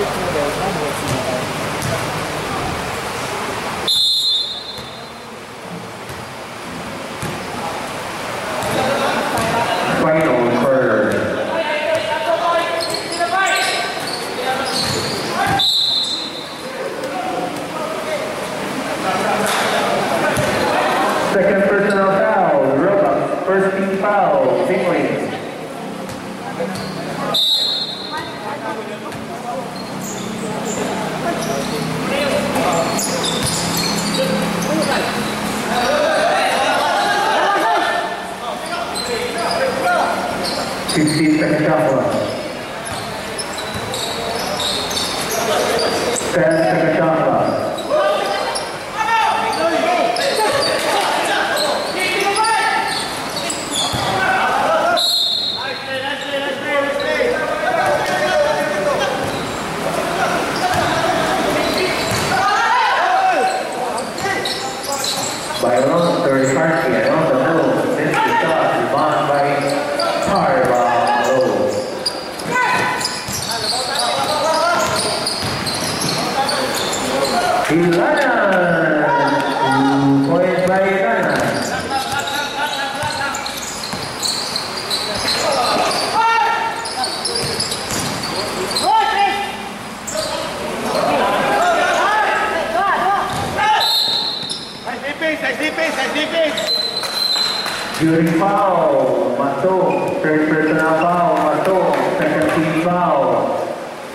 Thank you.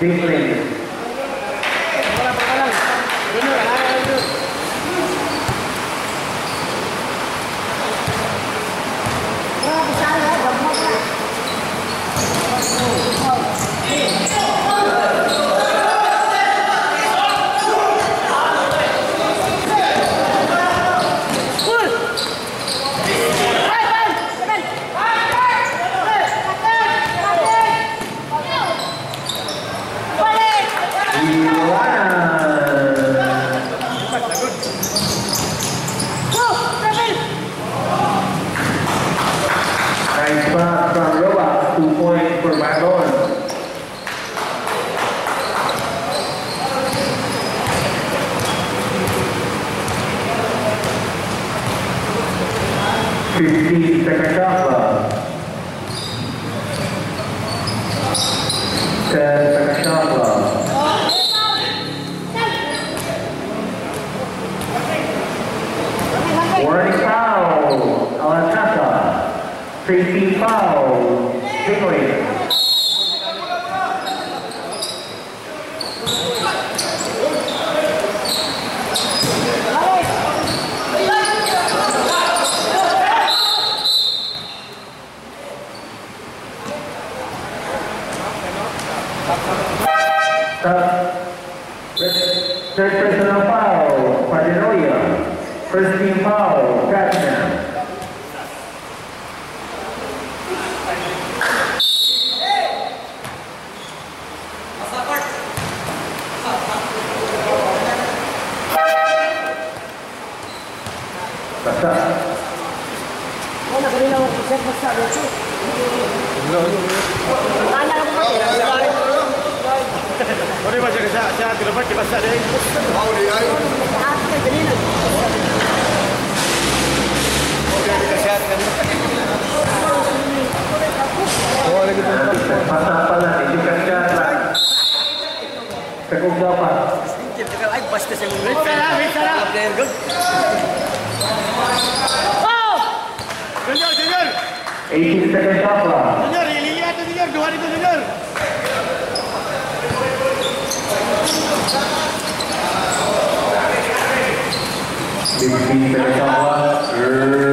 Feel free في تتكاثر Dimitri Perekamba.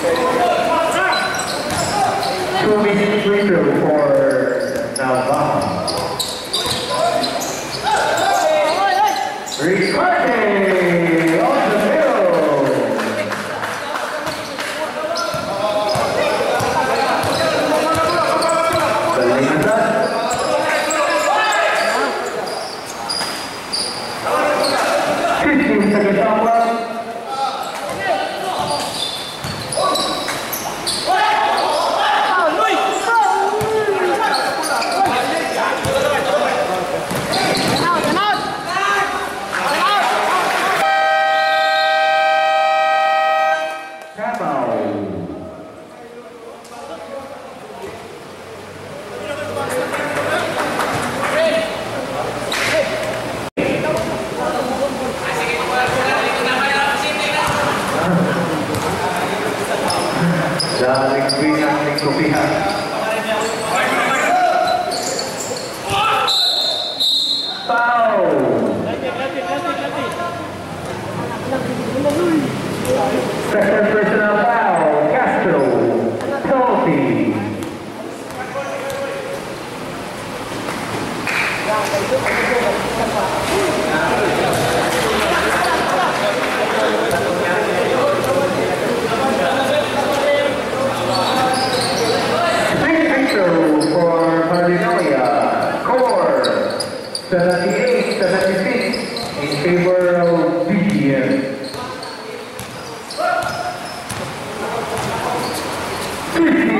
Two minutes window for Navas. Speak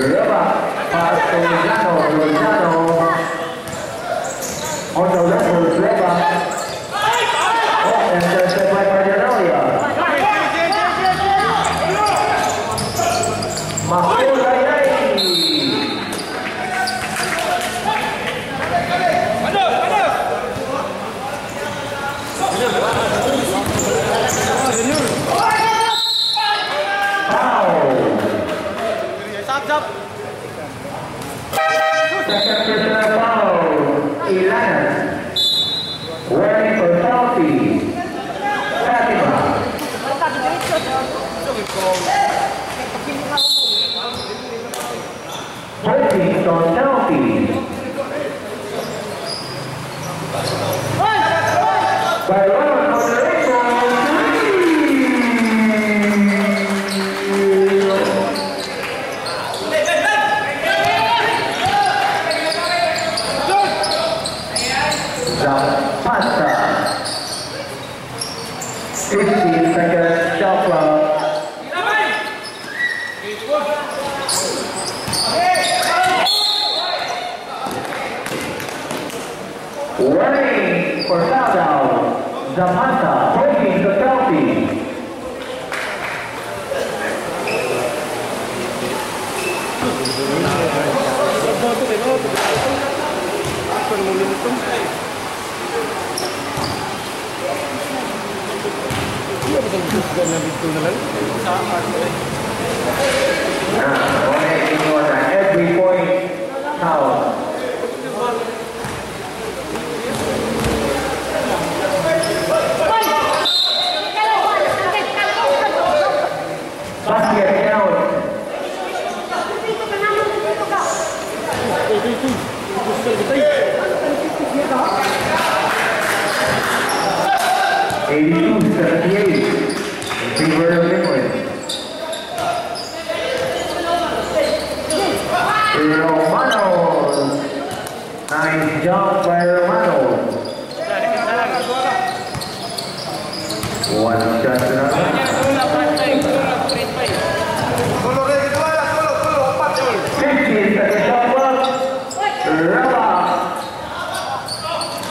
berapa satu jatuh dua jatuh motor jatuh berapa Right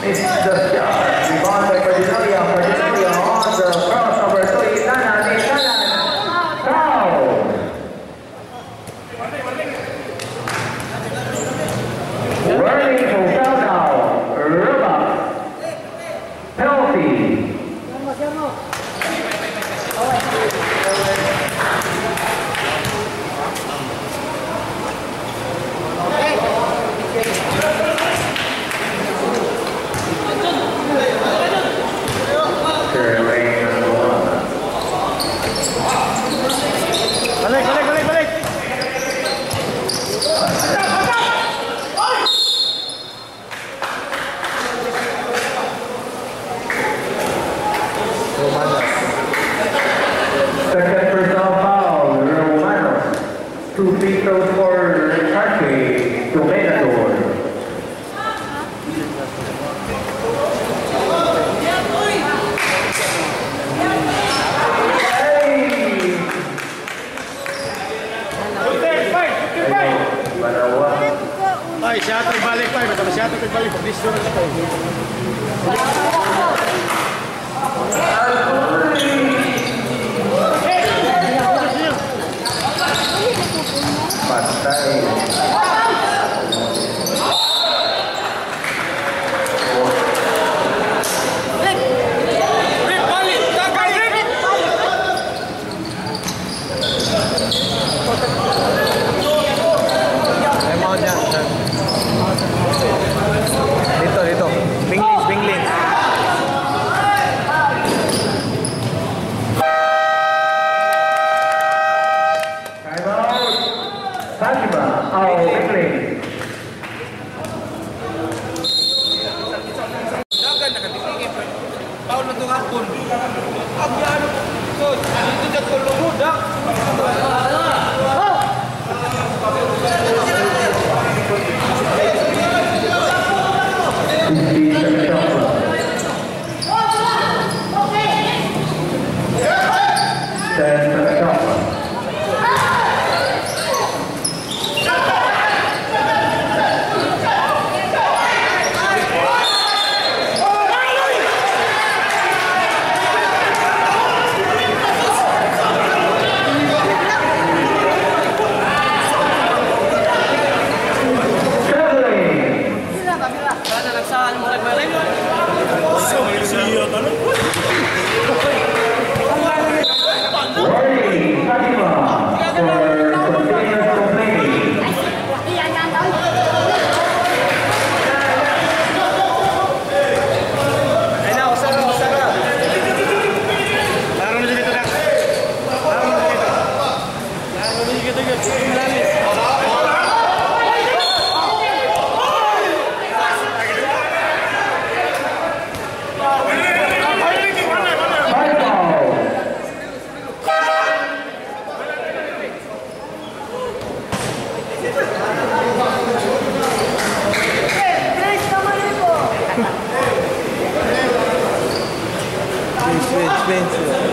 It's the God. 好，好，好。Expensive.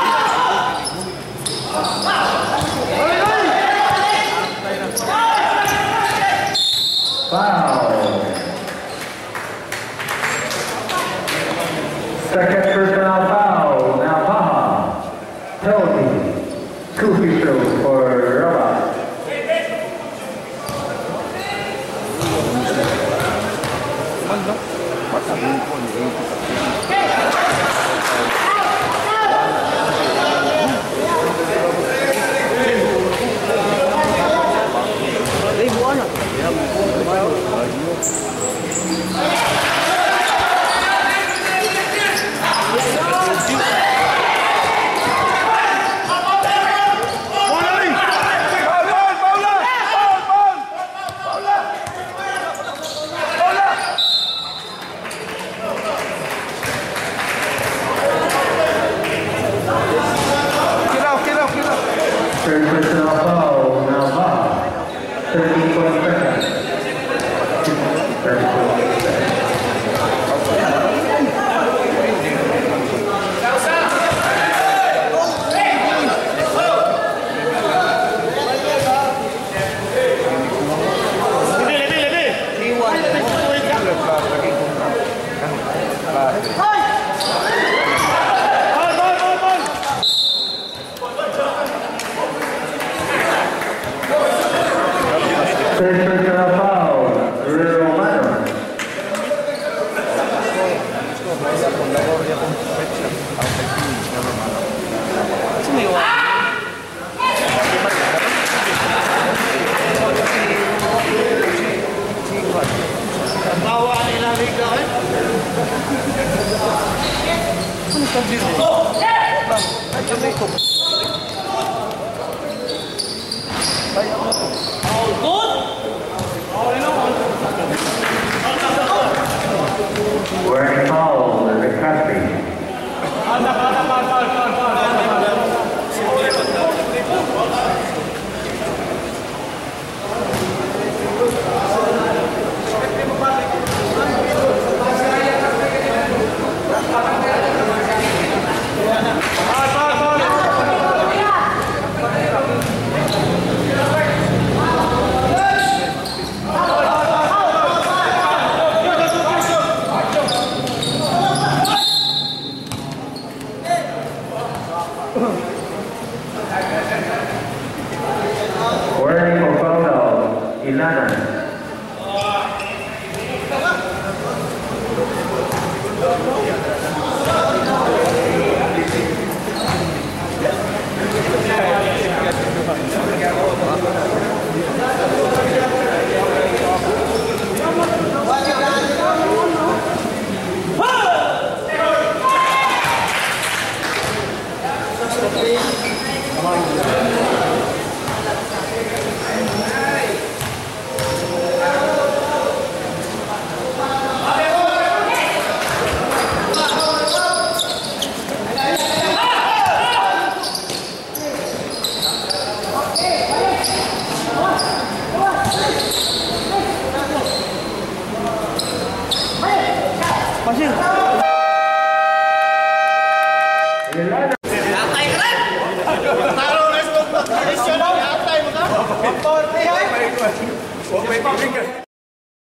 We're in the country.